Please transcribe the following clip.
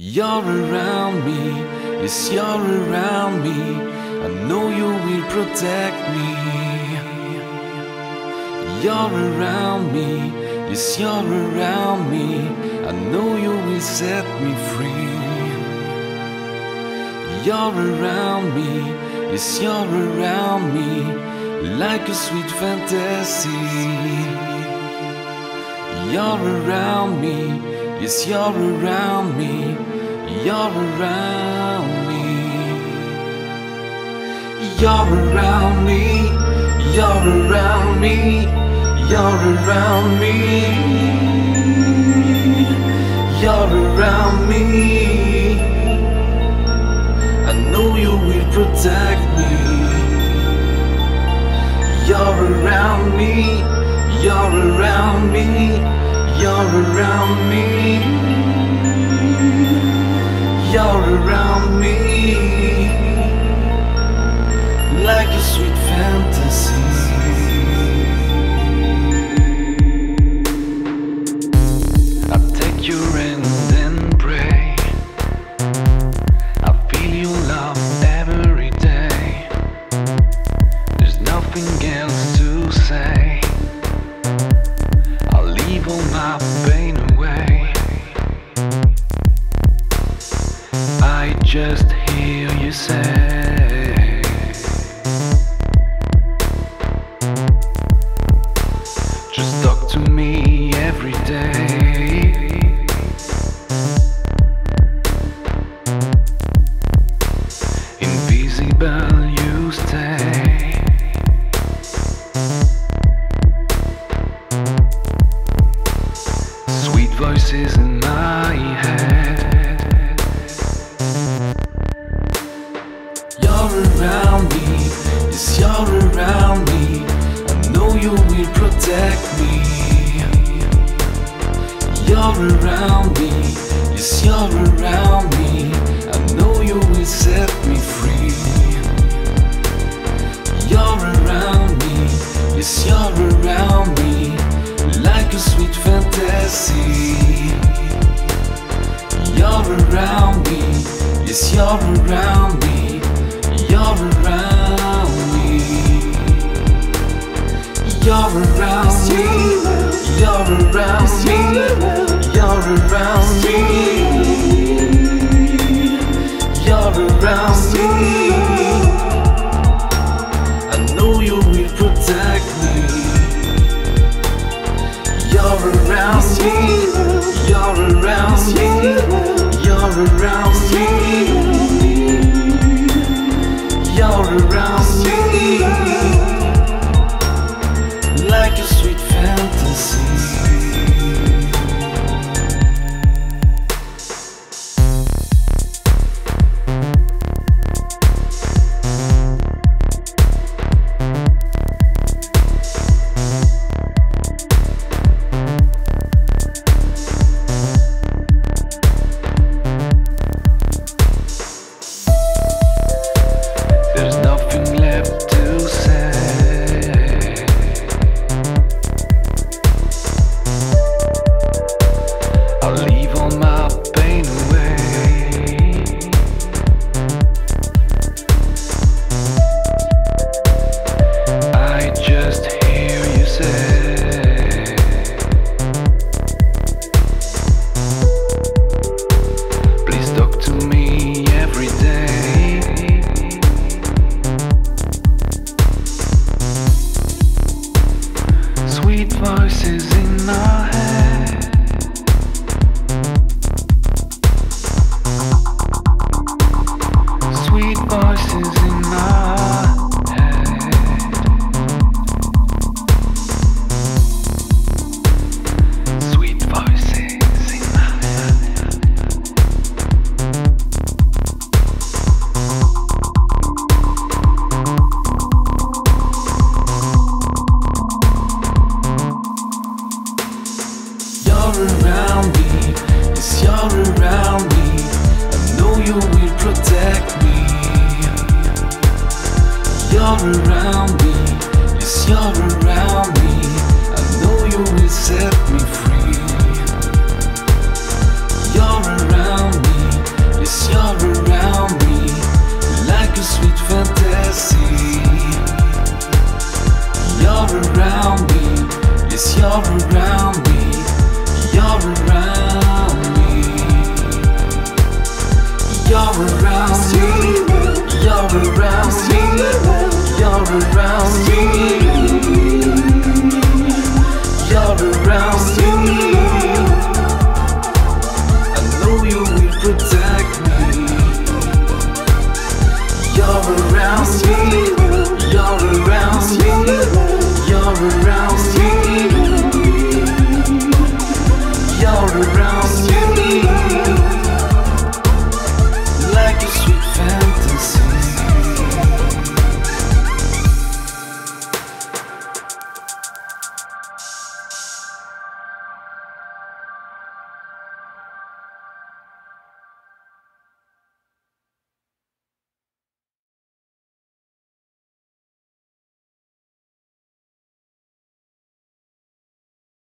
You're around me, yes, you're around me. I know you will protect me. You're around me, yes, you're around me. I know you will set me free. You're around me, yes, you're around me, like a sweet fantasy. You're around me, yes, you're around me, you're around me. You're around me, you're around me, you're around me. You're around me. I know you will protect me. You're around me, you're around me, you're around me. Around you say. Just talk to me every day. Invisible, you stay. Sweet voices in my you will protect me. You're around me, yes, you're around me. I know you will set me free. You're around me, yes, you're around me, like a sweet fantasy. You're around me, yes, you're me, you're around me, you're around me. You're around You're around me, yes, you're around me. I know you will set me free. You're around me, yes, you're around me, like a sweet fantasy. You're around me, yes, you're around me. around.